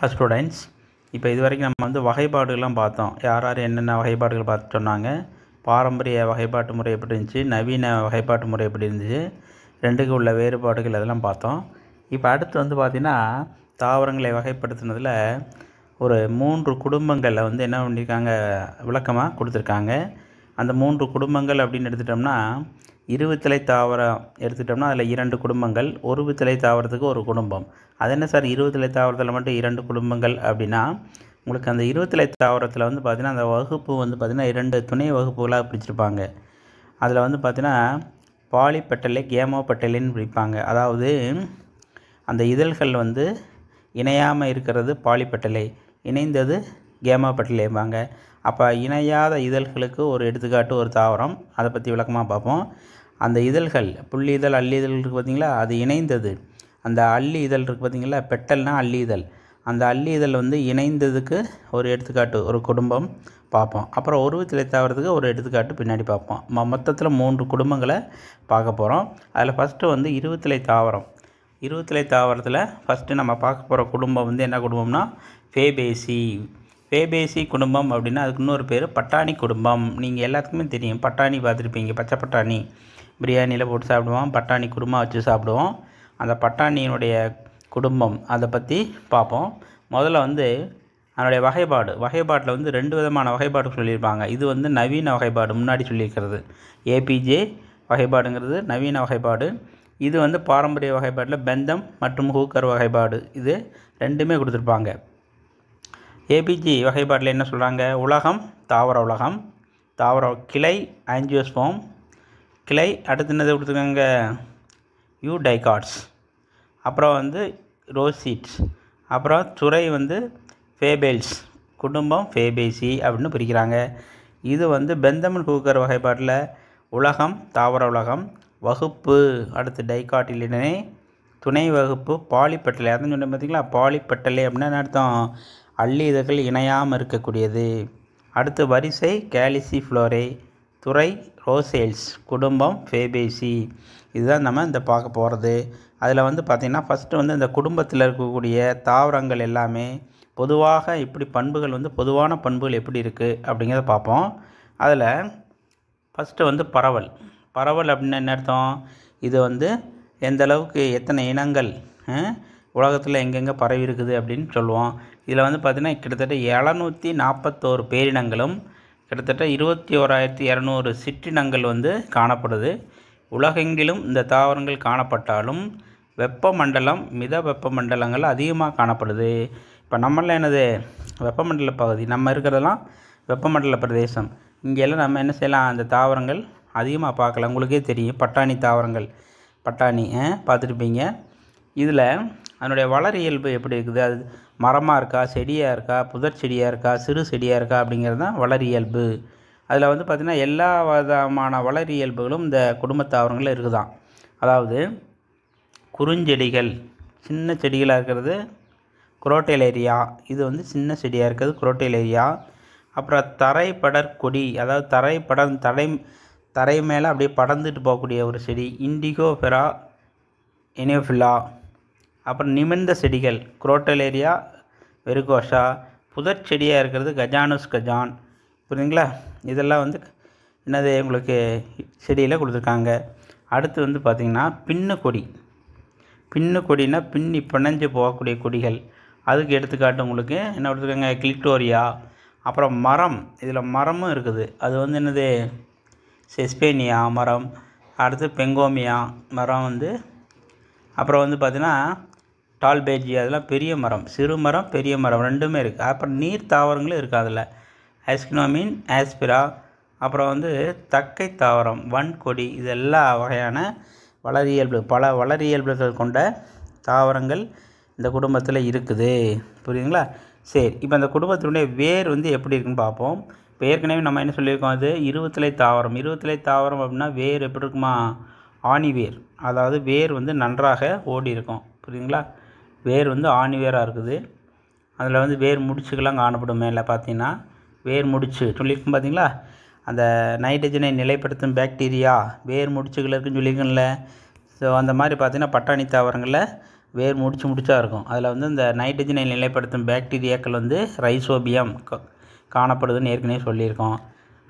Students இப்போ இது வரைக்கும் நம்ம வந்து வகைப்பாடுகள்லாம் பார்த்தோம். யார் யார் என்னென்ன வகைப்பாடுகள் பார்த்து சொன்னாங்க பாரம்பரிய வகைப்பாட்டு முறை எப்படி இருந்துச்சு? நவீன வகைப்பாட்டு முறை எப்படி இருந்துச்சு? ரெண்டுக்கு உள்ள வேறுபாடுகள் அதெல்லாம் பார்த்தோம். இப்போ அடுத்து வந்து பார்த்திங்கன்னா தாவரங்களை வகைப்படுத்தினதில் ஒரு மூன்று குடும்பங்களை வந்து என்ன பண்ணியிருக்காங்க? விளக்கமாக கொடுத்துருக்காங்க. அந்த மூன்று குடும்பங்கள் அப்படின்னு எடுத்துட்டோம்னா இருபத்திலை தாவரம் எடுத்துட்டோம்னா அதில் இரண்டு குடும்பங்கள் ஒரு வித்தலை தாவரத்துக்கு ஒரு குடும்பம். அது என்ன சார்? இருபத்திலை தாவரத்தில் மட்டும் இரண்டு குடும்பங்கள் அப்படின்னா உங்களுக்கு அந்த இருபத்திலை தாவரத்தில் வந்து பார்த்திங்கன்னா அந்த வகுப்பு வந்து பார்த்திங்கன்னா இரண்டு துணை வகுப்புகளாக பிரிச்சிருப்பாங்க. அதில் வந்து பார்த்திங்கன்னா கேமோ பட்டலைன்னு பிரிப்பாங்க. அதாவது அந்த இதழ்கள் வந்து இணையாமல் இருக்கிறது பாலிப்பட்டலை. இணைந்தது கேமோபெட்டலைம்பாங்க அப்போ இணையாத இதழ்களுக்கு ஒரு எடுத்துக்காட்டு ஒரு தாவரம். அதை பற்றி விளக்கமாக பார்ப்போம். அந்த இதழ்கள் புள்ளி இதழ் அள்ளி இதழ் இருக்குது பார்த்தீங்களா அது இணைந்தது. அந்த அள்ளி இதழ் இருக்குது பார்த்தீங்களா பெட்டல்னால் அள்ளி இதழ். அந்த அள்ளி இதழ் வந்து இணைந்ததுக்கு ஒரு எடுத்துக்காட்டு ஒரு குடும்பம் பார்ப்போம். அப்புறம் உருவத்திலை தாவரத்துக்கு ஒரு எடுத்துக்காட்டு பின்னாடி பார்ப்போம். மொத்தத்தில் மூன்று குடும்பங்களை பார்க்க போகிறோம் அதில் ஃபஸ்ட்டு வந்து இருபத்திலை தாவரம். இருபத்திலை தாவரத்தில் ஃபஸ்ட்டு நம்ம பார்க்க போகிற குடும்பம் வந்து என்ன குடும்பம்னா ஃபேபேசி. ஃபேபேசி குடும்பம் அப்படின்னா அதுக்கு இன்னொரு பேர் பட்டாணி குடும்பம். நீங்கள் எல்லாத்துக்குமே தெரியும். பட்டாணி பார்த்துருப்பீங்க. பச்சை பட்டாணி. பிரியாணியில் போட்டு சாப்பிடுவோம். பட்டாணி குருமா வச்சு சாப்பிடுவோம். அந்த பட்டாணியினுடைய குடும்பம். அதை பற்றி பார்ப்போம். முதல்ல வந்து அதனுடைய வகைப்பாடு. வகைப்பாட்டில் வந்து ரெண்டு விதமான வகைப்பாடு சொல்லியிருப்பாங்க. இது வந்து நவீன வகைப்பாடு. முன்னாடி சொல்லியிருக்கிறது. ஏபிஜே வகைப்பாடுங்கிறது நவீன வகைப்பாடு. இது வந்து பாரம்பரிய வகைப்பாட்டில் பெந்தம் மற்றும் ஹூக்கர் வகைப்பாடு. இது ரெண்டுமே கொடுத்துருப்பாங்க. ஏபிஜி வகைப்பாட்டில் என்ன சொல்கிறாங்க? உலகம் தாவர உலகம். தாவர கிளை ஆஞ்சியோஸ்போம் கிளை அடுத்து என்னது கொடுத்துருக்காங்க? யூ டைகாட்ஸ் அப்புறம் வந்து ரோசீட்ஸ். அப்புறம் துறை வந்து ஃபேபேல்ஸ். குடும்பம் ஃபேபேசி அப்படின்னு பிரிக்கிறாங்க. இது வந்து பெந்தமிழ் ஹூக்கர் வகைப்பாட்டில் உலகம் தாவர உலகம் வகுப்பு. அடுத்து டைகாட்டிலிடனே துணை வகுப்பு பாலிப்பட்டலை. அதான் சொன்னேன் பார்த்தீங்களா? பாலிப்பட்டலை அப்படின்னா என்ன அர்த்தம்? அள்ளிதழ்கள் இணையாமல் இருக்கக்கூடியது. அடுத்து வரிசை கேலிசி ஃப்ளோரே துறை ரோசேல்ஸ் குடும்பம் ஃபேபேசி. இதுதான் நம்ம இந்த பார்க்க போகிறது அதில் வந்து பார்த்திங்கன்னா ஃபஸ்ட்டு வந்து இந்த குடும்பத்தில் இருக்கக்கூடிய தாவரங்கள் எல்லாமே பொதுவாக இப்படி பண்புகள் வந்து பொதுவான பண்புகள் எப்படி இருக்குது அப்படிங்கிறத பார்ப்போம். அதில் ஃபஸ்ட்டு வந்து பரவல். பரவல் அப்படின்னு என்ன அர்த்தம்? இது வந்து எந்த அளவுக்கு எத்தனை இனங்கள் உலகத்தில் எங்கெங்கே பரவி இருக்குது அப்படின்னு சொல்லுவோம். இதில் வந்து பார்த்திங்கன்னா கிட்டத்தட்ட எழுநூற்றி நாற்பத்தோரு பேரினங்களும் கிட்டத்தட்ட இருபத்தி ஓராயிரத்தி இரநூறு சிற்றினங்கள் வந்து காணப்படுது. உலகெங்கிலும் இந்த தாவரங்கள் காணப்பட்டாலும் வெப்பமண்டலம் மித வெப்பமண்டலங்கள் அதிகமாக காணப்படுது. இப்போ நம்மளாம் என்னது? வெப்பமண்டல பகுதி. நம்ம இருக்கிறதெல்லாம் வெப்பமண்டல பிரதேசம். இங்கெல்லாம் நம்ம என்ன செய்யலாம்? அந்த தாவரங்கள் அதிகமாக பார்க்கலாம். உங்களுக்கே தெரியும். பட்டாணி தாவரங்கள். பட்டாணி பார்த்துருப்பீங்க. இதில் அதனுடைய வளர் இயல்பு எப்படி இருக்குது? அது மரமாக இருக்கா? செடியாக இருக்கா? புதர் செடியாக இருக்கா? சிறு செடியாக இருக்கா? அப்படிங்கிறது தான் வளர் இயல்பு. அதில் வந்து பார்த்திங்கன்னா எல்லா விதமான வளர் இயல்புகளும் இந்த குடும்ப தாவரங்களில் இருக்குதான். அதாவது குறுஞ்செடிகள் சின்ன செடிகளாக இருக்கிறது குரோட்டேலேரியா இது வந்து சின்ன செடியாக இருக்கிறது குரோட்டேலேரியா. அப்புறம் தரை படற்கொடி அதாவது தரை படம் தடை தரை மேலே அப்படியே படர்ந்துட்டு போகக்கூடிய ஒரு செடி இண்டிகோஃபெரா இனியோஃபில்லா அப்புறம் நிமிர்ந்த செடிகள் குரோட்டலேரியா வெறுகோஷா புதர் செடியாக இருக்கிறது கஜானுஸ் கஜான். புரியுதுங்களா? இதெல்லாம் வந்து என்னது உங்களுக்கு செடியில் கொடுத்துருக்காங்க. அடுத்து வந்து பார்த்திங்கன்னா பின்னு கொடி. பின்னு கொடினா பின்னி பிணைஞ்சு போகக்கூடிய கொடிகள். அதுக்கு எடுத்துக்காட்டு உங்களுக்கு என்ன கொடுத்துருக்காங்க? கிளிட்டோரியா அப்புறம் மரம். இதில் மரமும் இருக்குது. அது வந்து என்னது? செஸ்பேனியா மரம். அடுத்து பெங்கோமியா மரம் வந்து அப்புறம் வந்து பார்த்திங்கன்னா டால்பேஜி அதெல்லாம் பெரிய மரம் சிறு மரம் பெரிய மரம் ரெண்டுமே இருக்குது அப்புறம் நீர் தாவரங்களும் இருக்குது அதில். ஐஸ்கினோமின் ஆஸ்பிரா அப்புறம் வந்து தக்கை தாவரம் வன்கொடி இது எல்லா வகையான வளரியல்பு பல வளரியல்புகள் கொண்ட தாவரங்கள் இந்த குடும்பத்தில் இருக்குது. புரியுதுங்களா? சரி இப்போ அந்த குடும்பத்தினுடைய வேர் வந்து எப்படி இருக்குன்னு பார்ப்போம் இப்போ ஏற்கனவே நம்ம என்ன சொல்லியிருக்கோம் அது இருபத்திலை தாவரம். இருபத்திலை தாவரம் அப்படின்னா வேர் எப்படி இருக்குமா? ஆணி வேர் அதாவது வேர் வந்து நன்றாக ஓடி இருக்கும் புரியுதுங்களா? வேர் வந்து ஆணி வேராக இருக்குது. அதில் வந்து வேர் முடிச்சுக்கெல்லாம் காணப்படும் மேலே பார்த்தீங்கன்னா வேர் முடிச்சு சொல்லியிருக்கோம் பார்த்தீங்களா அந்த நைட்ரஜனை நிலைப்படுத்தும் பாக்டீரியா வேர் முடிச்சுகள் இருக்குன்னு சொல்லியிருக்கோம்ல. ஸோ அந்த மாதிரி பார்த்தீங்கன்னா பட்டாணி தாவரங்களில் வேர் முடிச்சு முடிச்சா இருக்கும். அதில் வந்து இந்த நைட்ரஜனை நிலைப்படுத்தும் பாக்டீரியாக்கள் வந்து ரைசோபியம் க- காணப்படுதுன்னு ஏற்கனவே சொல்லியிருக்கோம்.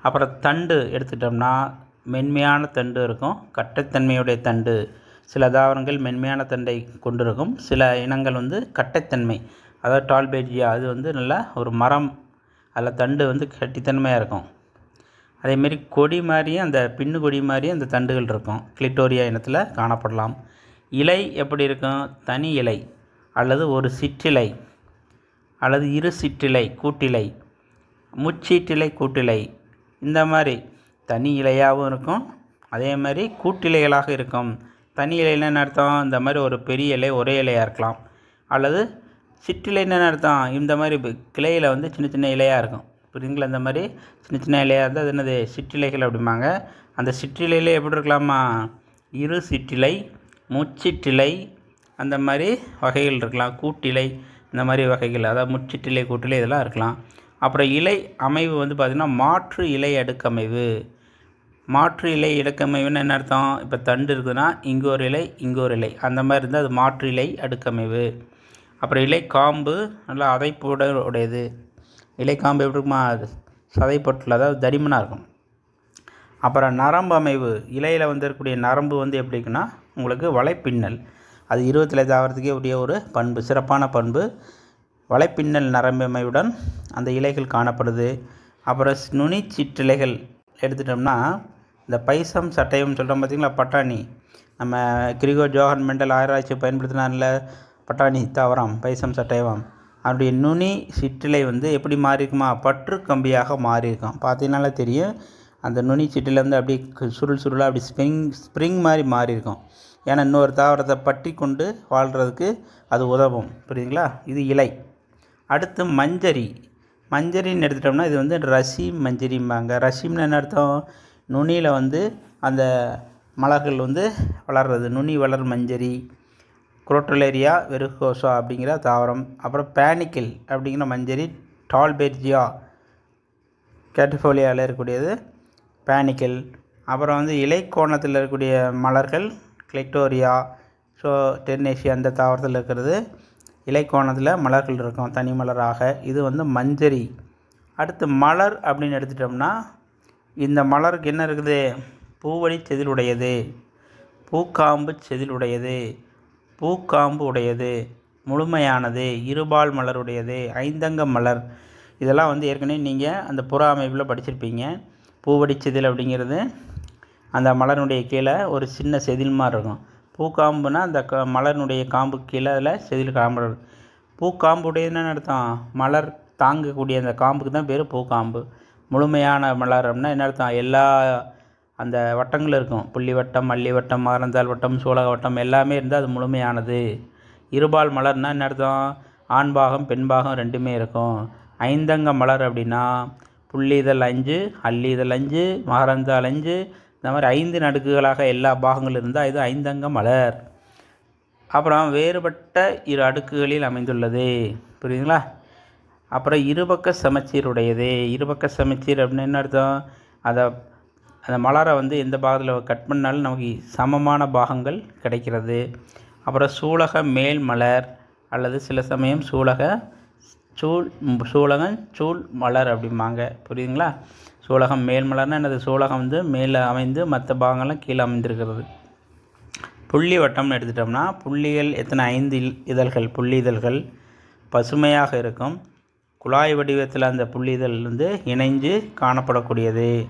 அப்புறம் தண்டு எடுத்துட்டோம்னா மென்மையான தண்டு இருக்கும். கட்டைத்தன்மையுடைய தண்டு. சில தாவரங்கள் மென்மையான தண்டை கொண்டிருக்கும். சில இனங்கள் வந்து கட்டைத்தன்மை. அதாவது டால்பேஜியா அது வந்து நல்லா ஒரு மரம் அதில் தண்டு வந்து கட்டித்தன்மையாக இருக்கும். அதேமாரி கொடி மாதிரியும் அந்த பின்னு கொடி மாதிரியும் அந்த தண்டுகள் இருக்கும். கிளிட்டோரியா இனத்தில் காணப்படலாம். இலை எப்படி இருக்கும்? தனி இலை அல்லது ஒரு சிற்றிலை அல்லது இரு சிற்றிலை கூட்டிலை முச்சீட்டிலை கூட்டிலை. இந்த மாதிரி தனி இலையாகவும் இருக்கும். அதே மாதிரி கூட்டிலைகளாக இருக்கும். தனி இலைன்னு என்ன அர்த்தம்? இந்த மாதிரி ஒரு பெரிய இலை ஒரே இலையாக இருக்கலாம். அல்லது சிற்றிலைன்னு என்னென்ன அர்த்தம்? இந்த மாதிரி கிளையில் வந்து சின்ன சின்ன இலையாக இருக்கும். புரியுதுங்களா? இந்த மாதிரி சின்ன சின்ன இலையாக இருந்தால் அது என்னது? சிற்றிலைகள் அப்படிம்பாங்க. அந்த சிற்றிலையிலே எப்படி இருக்கலாமா? இரு சிற்றிலை முச்சிற்றிலை அந்த மாதிரி வகைகள் இருக்கலாம். கூட்டிலை இந்த மாதிரி வகைகள். அதாவது முச்சிற்றிலை கூட்டிலை இதெல்லாம் இருக்கலாம். அப்புறம் இலை அமைவு வந்து பார்த்திங்கன்னா மாற்று இலை அடுக்கமைவு மாற்று இலை அடுக்கமைவுன்னு என்ன அர்த்தம்? இப்போ தண்டு இருக்குதுன்னா இங்கே ஒரு இலை இங்கே ஒரு இலை. அந்த மாதிரி இருந்தால் அது மாற்று இலை அடுக்கமைவு. அப்புறம் இலை காம்பு நல்லா அதைப்போட உடையது இலை காம்பு எப்படி இருக்குமா? அது அதாவது தடிமனாக இருக்கும். அப்புறம் நரம்பு அமைவு. இலையில் வந்து இருக்கக்கூடிய நரம்பு வந்து எப்படி இருக்குன்னா உங்களுக்கு வலைப்பின்னல். அது இருபத்தில தாவரத்துக்கே உரிய ஒரு பண்பு சிறப்பான பண்பு. வலைப்பின்னல் நரம்பு அமைவுடன் அந்த இலைகள் காணப்படுது. அப்புறம் நுனி சிற்றிலைகள் எடுத்துட்டோம்னா இந்த பைசம் சட்டையும் சொல்கிறோம் பார்த்திங்களா? பட்டாணி. நம்ம கிரிகோ ஜோஹன் மெண்டல் ஆராய்ச்சி பயன்படுத்தினார்ல பட்டாணி தாவரம் பைசம் சட்டயம் அவருடைய நுனி சிற்றிலை வந்து எப்படி மாறியிருக்குமா? பற்று கம்பியாக மாறியிருக்கும். பார்த்தீங்கனால தெரியும் அந்த நுனி சிற்றிலை வந்து அப்படியே சுருள் சுருளாக அப்படி ஸ்ப்ரிங் ஸ்ப்ரிங் மாதிரி மாறியிருக்கும். ஏன்னா இன்னொரு தாவரத்தை பட்டி கொண்டு வாழ்கிறதுக்கு அது உதவும். புரியுதுங்களா? இது இலை. அடுத்து மஞ்சரி. மஞ்சரின்னு எடுத்துட்டோம்னா இது வந்து ரசி மஞ்சரிம்பாங்க. ரசிம்னு என்ன அர்த்தம்? நுனியில் வந்து அந்த மலர்கள் வந்து வளர்றது. நுனி வளர் மஞ்சரி குரோட்டலேரியா வெருகோசா அப்படிங்கிற தாவரம். அப்புறம் பேனிக்கில் அப்படிங்கிற மஞ்சரி டால்பெர்ஜியா கேட்டஃபோலியாவில் இருக்கக்கூடியது பேனிக்கல். அப்புறம் வந்து இலைக்கோணத்தில் இருக்கக்கூடிய மலர்கள் கிளெக்டோரியா ஸோ டெர்னேஷியா அந்த தாவரத்தில் இருக்கிறது. இலைக்கோணத்தில் மலர்கள் இருக்கும் தனி மலராக. இது வந்து மஞ்சரி. அடுத்து மலர் அப்படின்னு எடுத்துட்டோம்னா இந்த மலருக்கு என்ன இருக்குது? பூவழி செதிலுடையது. பூக்காம்பு செதிலுடையது. பூக்காம்பு உடையது. முழுமையானது. இருபால் மலருடையது. ஐந்தங்க மலர். இதெல்லாம் வந்து ஏற்கனவே நீங்கள் அந்த புற அமைப்பில் படிச்சிருப்பீங்க. பூவடி செதில் அப்படிங்கிறது அந்த மலரினுடைய கீழே ஒரு சின்ன செதில் மாதிரி இருக்கும். பூக்காம்புனா அந்த க மலரினுடைய காம்பு கீழே அதில் செதில் காம்பு பூக்காம்பு உடையதுன்னு என்ன அர்த்தம்? மலர் தாங்கக்கூடிய அந்த காம்புக்கு தான் பேர் பூக்காம்பு. முழுமையான மலர் அப்படின்னா என்ன அர்த்தம்? எல்லா அந்த வட்டங்கள் இருக்கும். புள்ளி வட்டம் மல்லி வட்டம் மகரந்தால் வட்டம் சூலக வட்டம் எல்லாமே இருந்தால் அது முழுமையானது. இருபால் மலர்னா என்ன அர்த்தம்? ஆண் பாகம் ரெண்டுமே இருக்கும். ஐந்தங்க மலர் அப்படின்னா புள்ளி இதழ் அஞ்சு அல்லிதழ் அஞ்சு மகரந்தால் அஞ்சு இந்த மாதிரி ஐந்து நடுக்குகளாக எல்லா பாகங்களும் இருந்தால் இது ஐந்தங்க மலர். அப்புறம் வேறுபட்ட இரு அடுக்குகளில் அமைந்துள்ளது. புரியுதுங்களா? அப்புறம் இருபக்க சமச்சீருடையது. இருபக்க சமச்சீர் அப்படின்னு என்ன அர்த்தம்? அதை அந்த மலரை வந்து எந்த பாகத்தில் கட் பண்ணாலும் நமக்கு சமமான பாகங்கள் கிடைக்கிறது. அப்புறம் சூலக மேல் மலர் அல்லது சில சமயம் சூலக சூழ் சூலகம் சூழ் மலர் அப்படிம்பாங்க. புரியுதுங்களா? சூலகம் மேல் மலர்னால் என்னது? சூலகம் வந்து மேலே அமைந்து மற்ற பாகங்கள்லாம் கீழே அமைந்திருக்கிறது. புள்ளி வட்டம்னு எடுத்துட்டோம்னா புள்ளிகள் எத்தனை? ஐந்து இதழ்கள் புள்ளி இதழ்கள் பசுமையாக இருக்கும். குழாய் வடிவத்தில் அந்த புள்ளிதழ் வந்து இணைஞ்சு காணப்படக்கூடியது.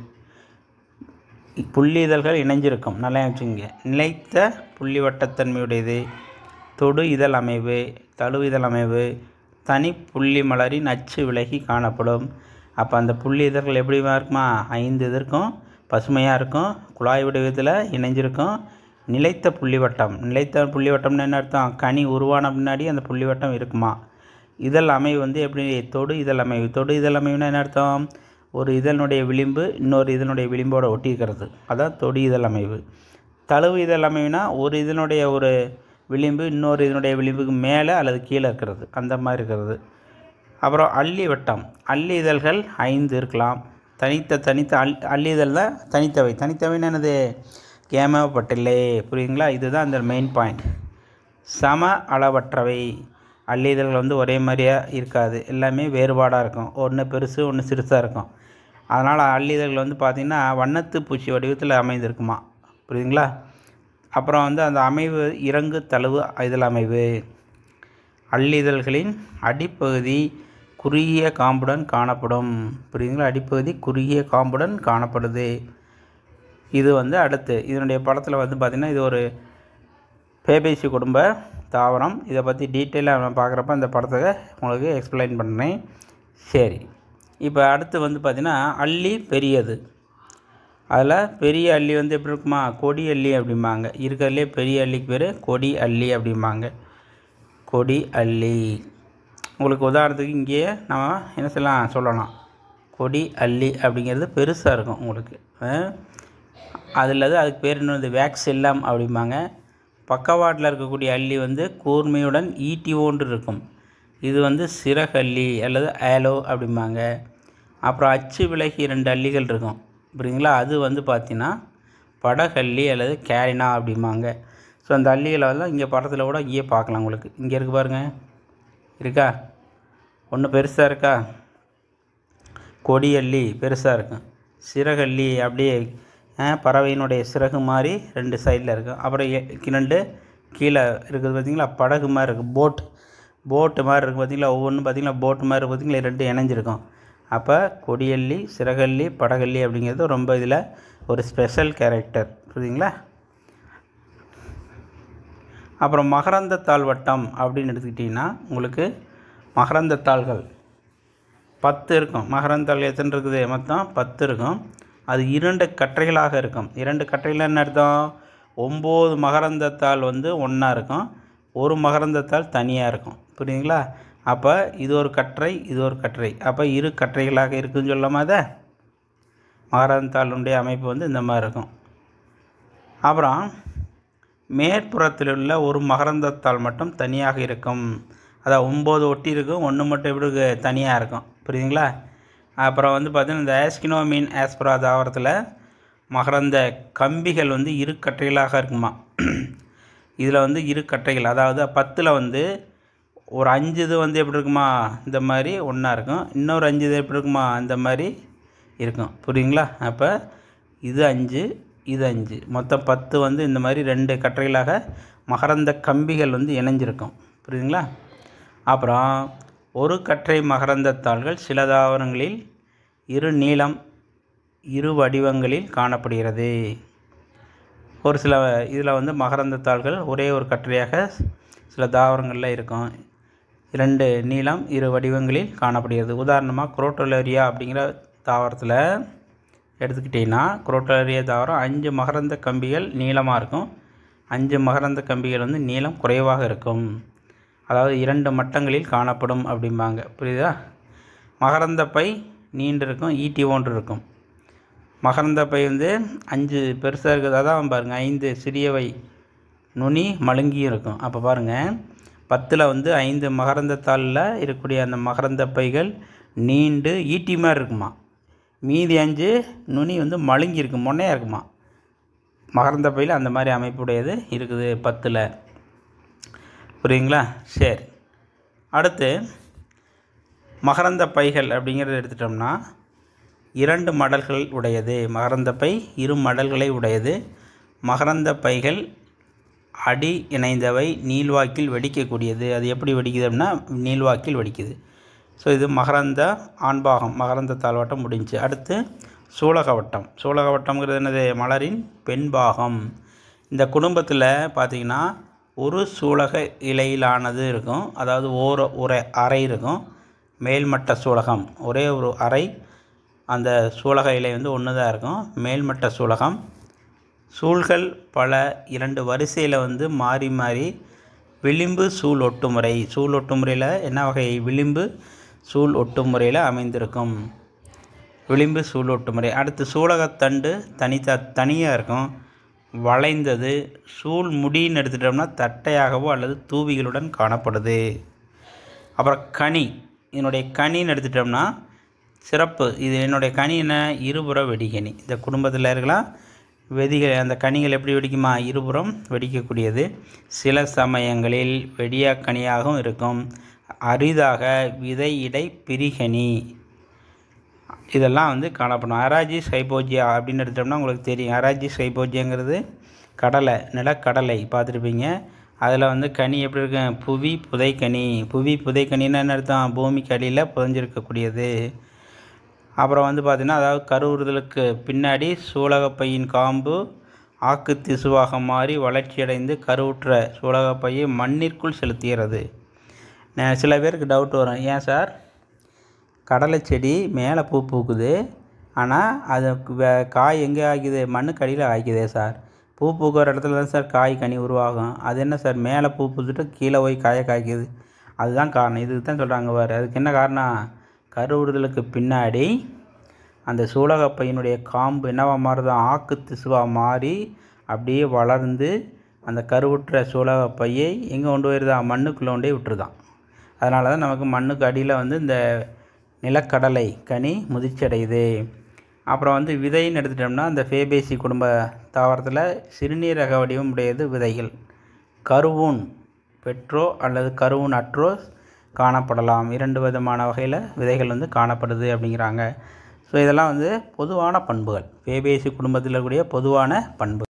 புள்ளி இதழ்கள் இணைஞ்சிருக்கும். நல்லா வச்சுங்க நிலைத்த புள்ளி வட்டத்தன்மையுடையது தொடு இதழ் அமைவு தழு இதழ் அமைவு தனி புள்ளி மலரின் அச்சு விலகி காணப்படும். அப்போ அந்த புள்ளி இதழ்கள் எப்படி இருக்குமா? ஐந்து இது இருக்கும் பசுமையாக இருக்கும் குழாய் வடிவத்தில் இணைஞ்சிருக்கும். நிலைத்த புள்ளிவட்டம். நிலைத்த புள்ளிவட்டம்னு என்ன அர்த்தம்? கனி உருவான பின்னாடி அந்த புள்ளிவட்டம் இருக்குமா? இதழ் அமைவு வந்து எப்படி? தொடு இதழ் அமைவு. தொடு இதழ் அமைவுனா என்ன அர்த்தம்? ஒரு இதழினுடைய விளிம்பு இன்னொரு இதனுடைய விளிம்போடு ஒட்டியிருக்கிறது. அதான் தொடு இதழ் அமைவு. தழுவு இதழ் அமைவுனா ஒரு இதனுடைய ஒரு விளிம்பு இன்னொரு இதனுடைய விளிம்புக்கு மேலே அல்லது கீழே இருக்கிறது. அந்த மாதிரி இருக்கிறது. அப்புறம் அள்ளி வட்டம். அள்ளி இதழ்கள் ஐந்து இருக்கலாம். தனித்த தனித்த அல் அள்ளி இதழ் தான் தனித்தவை. தனித்தவைன்னு என்னது? கேமப்பட்டில்லை புரியுங்களா இதுதான் அந்த மெயின் பாயிண்ட் சம அளவற்றவை. அள்ளிதழ்கள் வந்து ஒரே மாதிரியாக இருக்காது. எல்லாமே வேறுபாடாக இருக்கும். ஒன்று பெருசு ஒன்று சிறுசாக இருக்கும். அதனால் அள்ளிதழ்கள் வந்து பார்த்திங்கன்னா வண்ணத்து பூச்சி வடிவத்தில் அமைந்திருக்குமா? புரியுதுங்களா? அப்புறம் வந்து அந்த அமைவு இறங்கு தழுவு இதழ் அமைவு. அள்ளிதழ்களின் அடிப்பகுதி குறுகிய காம்புடன் காணப்படும். புரியுதுங்களா? அடிப்பகுதி குறுகிய காம்புடன் காணப்படுது. இது வந்து அடுத்து. இதனுடைய படத்தில் வந்து பார்த்திங்கன்னா இது ஒரு பேபேசி குடும்ப தாவரம். இதை பற்றி டீட்டெயிலாக நான் பார்க்குறப்ப இந்த படத்தை உங்களுக்கு எக்ஸ்பிளைன் பண்ணேன் சரி. இப்போ அடுத்து வந்து பார்த்திங்கன்னா அள்ளி பெரியது. அதில் பெரிய அள்ளி வந்து எப்படி இருக்குமா? கொடி அள்ளி அப்படிம்பாங்க. இருக்கிறதுலே பெரிய அள்ளிக்கு பேர் கொடி அள்ளி அப்படிம்பாங்க. கொடி அள்ளி. உங்களுக்கு உதாரணத்துக்கு இங்கேயே நம்ம என்ன சொல்லலாம்? சொல்லலாம். கொடி அள்ளி அப்படிங்கிறது பெருசாக இருக்கும் உங்களுக்கு. அதில் அதுக்கு பேர் இன்னொரு வேக்ஸ் எல்லாம் அப்படிம்பாங்க. பக்கவாட்டில் இருக்கக்கூடிய அள்ளி வந்து கூர்மையுடன் ஈட்டி ஓன்று இருக்கும். இது வந்து சிறகல்லி அல்லது ஆலோ அப்படிம்பாங்க. அப்புறம் அச்சு விலகி ரெண்டு அள்ளிகள் இருக்கும். புரியுங்களா அது வந்து பார்த்திங்கன்னா படகல்லி அல்லது கேரினா அப்படிம்பாங்க. ஸோ அந்த அள்ளிகளை வந்து இங்கே படத்தில் கூட இங்கேயே பார்க்கலாம் உங்களுக்கு. இங்கே இருக்கு பாருங்கள் இருக்கா? ஒன்று பெருசாக இருக்கா? கொடி அள்ளி பெருசாக இருக்கும். சிறகல்லி அப்படியே பறவையினுடைய சிறகு மாதிரி ரெண்டு சைடில் இருக்கும் அப்புறம் ரெண்டு கீழே இருக்குது பார்த்திங்களா? படகு மாதிரி இருக்குது போட் போட்டு மாதிரி இருக்குது பார்த்திங்களா? ஒவ்வொன்றும் பார்த்திங்களா? போட்டு மாதிரி பார்த்திங்களா? ரெண்டு இணைஞ்சிருக்கும். அப்போ கொடியல்லி சிறகல்லி படகல்லி அப்படிங்கிறது ரொம்ப இதில் ஒரு ஸ்பெஷல் கேரக்டர் புரியுதுங்களா? அப்புறம் மகரந்த தாள் வட்டம் அப்படின்னு எடுத்துக்கிட்டிங்கன்னா உங்களுக்கு மகரந்த தாள்கள் பத்து இருக்கும். மகரந்த தாள் எத்தனை இருக்குது? மொத்தம் பத்து இருக்கும். அது இரண்டு கற்றைகளாக இருக்கும். இரண்டு கற்றைகள் என்ன அர்த்தம்? ஒம்பது மகரந்தத்தாள் வந்து ஒன்றா இருக்கும். ஒரு மகரந்தத்தால் தனியாக இருக்கும். புரியுதுங்களா? அப்போ இது ஒரு கற்றை இது ஒரு கற்றை. அப்போ இரு கற்றைகளாக இருக்குன்னு சொல்லாமா அதை? மகரந்தத்தாளுடைய அமைப்பு வந்து இந்த மாதிரி இருக்கும். அப்புறம் மேற்புறத்தில் உள்ள ஒரு மகரந்தத்தாள் மட்டும் தனியாக இருக்கும். அதான் ஒம்பது ஒட்டி இருக்கும் ஒன்று மட்டும் எப்படி தனியாக இருக்கும். புரியுதுங்களா? அப்புறம் வந்து பார்த்திங்கன்னா இந்த ஆஸ்கினோமீன் ஆஸ்பரா தாவரத்தில் மகரந்த கம்பிகள் வந்து இரு கட்டைகளாக இருக்குமா? இதில் வந்து இரு கட்டைகள் அதாவது பத்தில் வந்து ஒரு அஞ்சு இது வந்து எப்படி இருக்குமா? இந்த மாதிரி ஒன்றா இருக்கும். இன்னொரு அஞ்சு இது எப்படி இருக்குமா? அந்த மாதிரி இருக்கும். புரியுங்களா? அப்போ இது அஞ்சு இது அஞ்சு. மொத்தம் பத்து வந்து இந்த மாதிரி ரெண்டு கட்டைகளாக மகரந்த கம்பிகள் வந்து இணைஞ்சிருக்கும். புரியுதுங்களா? அப்புறம் ஒரு கற்றை மகரந்தத்தாள்கள் சில தாவரங்களில் இரு நீளம் இரு வடிவங்களில் காணப்படுகிறது. ஒரு சில இதில் வந்து மகரந்தத்தாள்கள் ஒரே ஒரு கற்றையாக சில தாவரங்களில் இருக்கும். இரண்டு நீளம் இரு வடிவங்களில் காணப்படுகிறது. உதாரணமாக குரோட்டோலேரியா அப்படிங்கிற தாவரத்தில் எடுத்துக்கிட்டிங்கன்னா குரோட்டோலேரியா தாவரம் அஞ்சு மகரந்த கம்பிகள் நீளமாக இருக்கும். அஞ்சு மகரந்த கம்பிகள் வந்து நீளம் குறைவாக இருக்கும். அதாவது இரண்டு மட்டங்களில் காணப்படும் அப்படிம்பாங்க. புரியுதா? மகரந்த பை நீண்டு இருக்கும் ஈட்டி ஒன்று இருக்கும் மகரந்த பை வந்து அஞ்சு பெருசாக இருக்குது. அதான் பாருங்கள் ஐந்து சிறியவை நுனி மழுங்கியும் இருக்கும் அப்போ பாருங்கள் பத்தில் வந்து ஐந்து மகரந்தத்தாளில் இருக்கக்கூடிய அந்த மகரந்த பைகள் நீண்டு ஈட்டி மாதிரி இருக்குமா மீதி அஞ்சு நுனி வந்து மழுங்கி இருக்கும் மொன்னையாக இருக்குமா? மகரந்த பையில் அந்த மாதிரி அமைப்புடையது இருக்குது பத்தில். புரியுங்களா? சரி. அடுத்து மகரந்த பைகள் அப்படிங்கிறத எடுத்துட்டோம்னா இரண்டு மடல்கள் உடையது. மகரந்த பை இரு மடல்களை உடையது. மகரந்த பைகள் அடி இணைந்தவை நீள்வாக்கில் வெடிக்கக்கூடியது. அது எப்படி வெடிக்குது அப்படின்னா நீள்வாக்கில் வெடிக்குது. ஸோ இது மகரந்த ஆண்பாகம் மகரந்த தாழ்வட்டம் முடிஞ்சு. அடுத்து சூலகவட்டம். சூலகவட்டம்ங்கிறது என்னது? மலரின் பெண் பாகம் இந்த குடும்பத்தில் பார்த்திங்கன்னா ஒரு சூலக இலையிலானது இருக்கும். அதாவது ஓர ஒரு அறை இருக்கும். மேல்மட்ட சூலகம். ஒரே ஒரு அறை அந்த சூலக இலை வந்து ஒன்று தான் இருக்கும். மேல்மட்ட சூலகம். சூழ்கள் பல இரண்டு வரிசையில் வந்து மாறி மாறி விளிம்பு சூழ் ஒட்டுமுறை. சூழ் ஒட்டுமுறையில் என்ன வகை? விளிம்பு சூழ் ஒட்டுமுறையில் அமைந்திருக்கும். விளிம்பு சூழ் ஒட்டுமுறை. அடுத்து சூலகத்தண்டு தனித்த தனியாக இருக்கும். வளைந்தது. சூழ் முடின்னு எடுத்துட்டோம்னா தட்டையாகவோ அல்லது தூவிகளுடன் காணப்படுது. அப்புறம் கனி. இதனுடைய கனின்னு எடுத்துட்டோம்னா சிறப்பு. இது என்னுடைய கனி என்ன? இருபுற வெடிகனி. இந்த குடும்பத்தில் இருக்கலாம். வெதிகள் அந்த கனிகள் எப்படி வெடிக்குமா? இருபுறம் வெடிக்கக்கூடியது. சில சமயங்களில் வெடியா கனியாகவும் இருக்கும். அரிதாக விதை இடை பிரிகனி. இதெல்லாம் வந்து காணப்படும் அராஜிஸ் ஹைபோஜியா அப்படின்னு எடுத்தோம்னா உங்களுக்கு தெரியும். அராஜிஸ் ஹைபோஜியாங்கிறது கடலை நிலக்கடலை பார்த்துருப்பீங்க. அதில் வந்து கனி எப்படி இருக்கும் புவி புதைக்கனி புவி புதைக்கனின்னு என்ன அர்த்தம்? பூமிக்கு அடியில் புதைஞ்சிருக்கக்கூடியது. அப்புறம் வந்து பார்த்திங்கன்னா அதாவது கருவுறுதலுக்கு பின்னாடி சூலகப்பையின் காம்பு ஆக்கு திசுவாக மாறி வளர்ச்சியடைந்து கருவுற்ற சூலகப்பையை மண்ணிற்குள் செலுத்துகிறது. சில பேருக்கு டவுட் வரும். ஏன் சார்? கடலை செடி மேலே பூ பூக்குது. ஆனால் அது வே- காய் எங்கே ஆகிக்குது மண்ணுக்கு அடியில் ஆகிக்குதே சார். பூ பூக்கிற இடத்துல தான் சார் காய் கனி உருவாகும். அது என்ன சார்? மேலே பூ பூத்துட்டு கீழே போய் காய காய்க்குது. அதுதான் காரணம். இதுக்கு தான் சொல்கிறாங்க பாரு. அதுக்கு என்ன காரணம்? கருவுறுதலுக்கு பின்னாடி அந்த சூலகப்பையினுடைய காம்பு என்னவா மாறுதான் ஆக்கு திசுவாக மாறி அப்படியே வளர்ந்து அந்த கருவுற்ற சூலகப்பையை எங்கே கொண்டு போயிருதா? மண்ணுக்குள்ளே கொண்டே விட்டுருதான். அதனால தான் நமக்கு மண்ணுக்கு அடியில் வந்து இந்த நிலக்கடலை கனி முதிர்ச்சி அடையுது அப்புறம் வந்து விதைன்னு எடுத்துட்டோம்னா அந்த ஃபேபேசி குடும்ப தாவரத்தில் சிறுநீரக வடிவம் உடையது விதைகள். கருவூன் பெற்றோ அல்லது கருவூன் அற்றோ காணப்படலாம். இரண்டு விதமான வகையில் விதைகள் வந்து காணப்படுது அப்படிங்கிறாங்க. ஸோ இதெல்லாம் வந்து பொதுவான பண்புகள். ஃபேபேசி குடும்பத்தில் இருக்கக்கூடிய பொதுவான பண்பு.